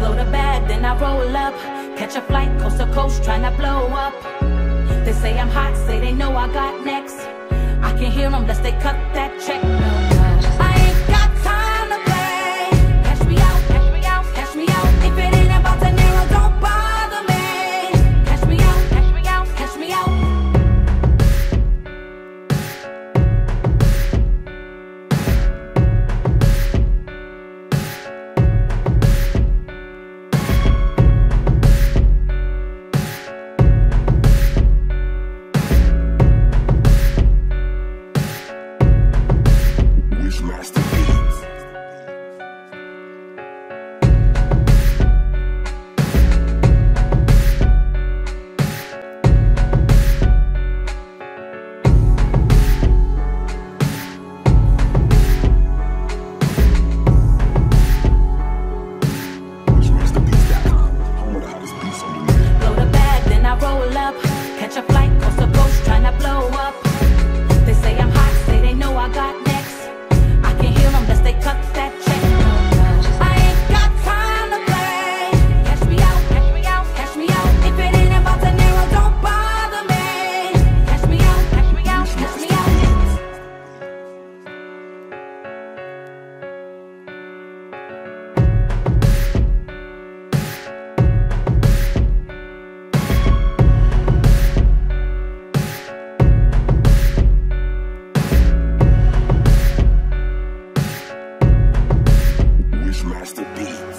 Blow the bag, then I roll up. Catch a flight, coast to coast, trying to blow up. They say I'm hot, say they know I got next. I can hear them, lest they cut that check. Master B.